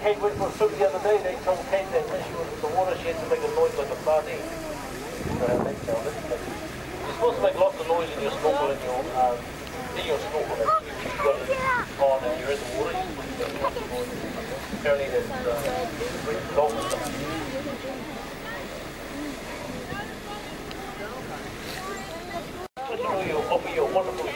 Kate a stood the other day, they told Kate that when she was in the water, she had to make a noise like a party. Uh, they tell this You're supposed to make lots of noise in your snorkel and your, um, in your snorkel. Oh, like you've got it on and you're in the water, you're supposed to make lots of noise. Apparently there's uh, dolphins. Offer your wonderful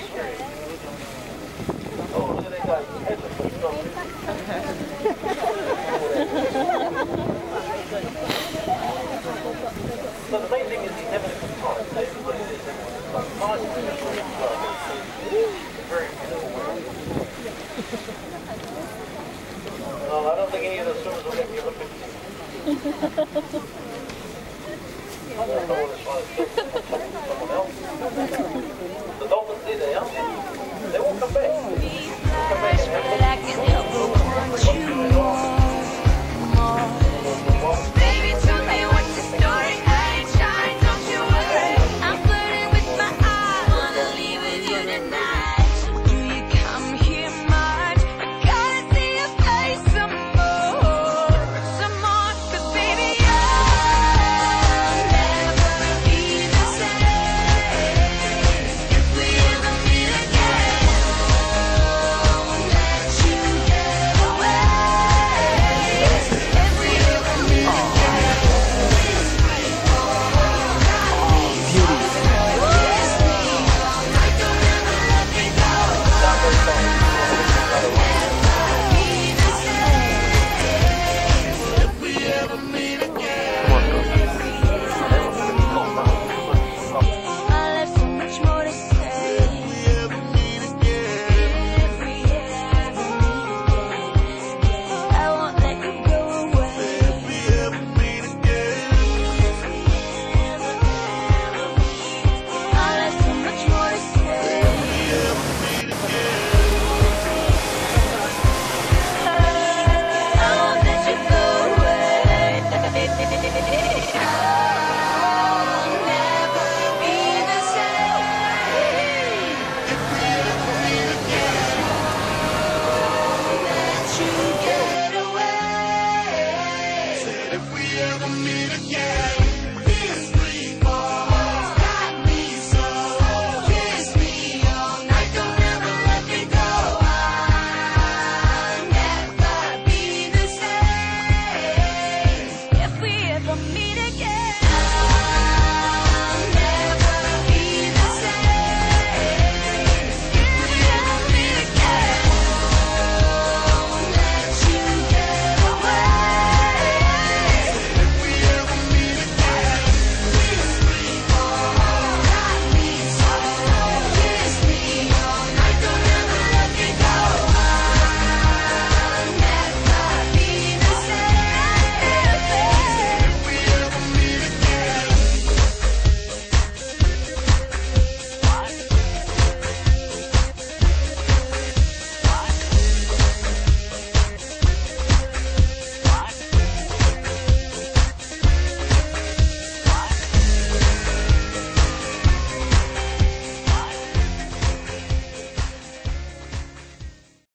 no, I don't think any of the swimmers will get me looking.